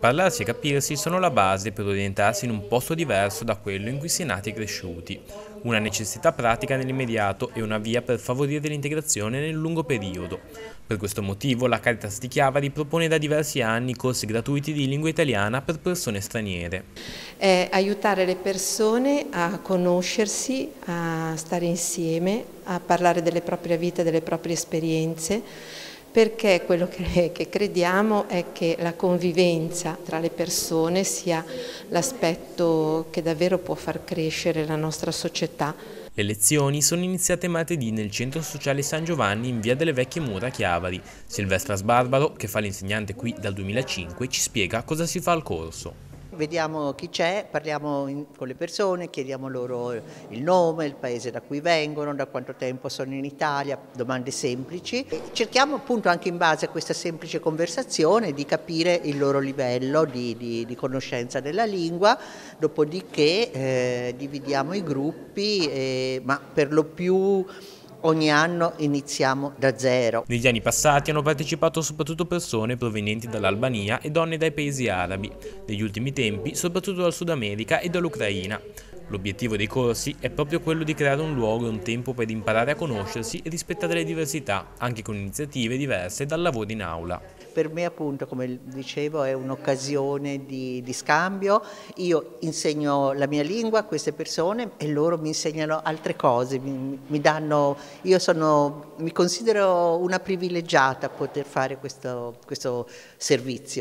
Parlarsi e capirsi sono la base per orientarsi in un posto diverso da quello in cui si è nati e cresciuti, una necessità pratica nell'immediato e una via per favorire l'integrazione nel lungo periodo. Per questo motivo la Caritas di Chiavari propone da diversi anni corsi gratuiti di lingua italiana per persone straniere. È aiutare le persone a conoscersi, a stare insieme, a parlare delle proprie vite, delle proprie esperienze perché quello che, crediamo è che la convivenza tra le persone sia l'aspetto che davvero può far crescere la nostra società. Le lezioni sono iniziate martedì nel Centro Sociale San Giovanni in via delle Vecchie Mura a Chiavari. Silvestra Sbarbaro, che fa l'insegnante qui dal 2005, ci spiega cosa si fa al corso vediamo chi c'è, parliamo in, con le persone, chiediamo loro il nome, il paese da cui vengono, da quanto tempo sono in Italia, domande semplici. E cerchiamo appunto anche in base a questa semplice conversazione di capire il loro livello di, di, di conoscenza della lingua, dopodiché eh, dividiamo i gruppi, eh, ma per lo più Ogni anno iniziamo da zero. Negli anni passati hanno partecipato soprattutto persone provenienti dall'Albania e donne dai paesi arabi, negli ultimi tempi soprattutto dal Sud America e dall'Ucraina. L'obiettivo dei corsi è proprio quello di creare un luogo e un tempo per imparare a conoscersi e rispettare le diversità, anche con iniziative diverse dal lavoro in aula. Per me appunto, come dicevo, è un'occasione di, di, scambio. Io insegno la mia lingua a queste persone e loro mi insegnano altre cose, mi, mi danno, io sono, mi considero una privilegiata a poter fare questo, questo servizio.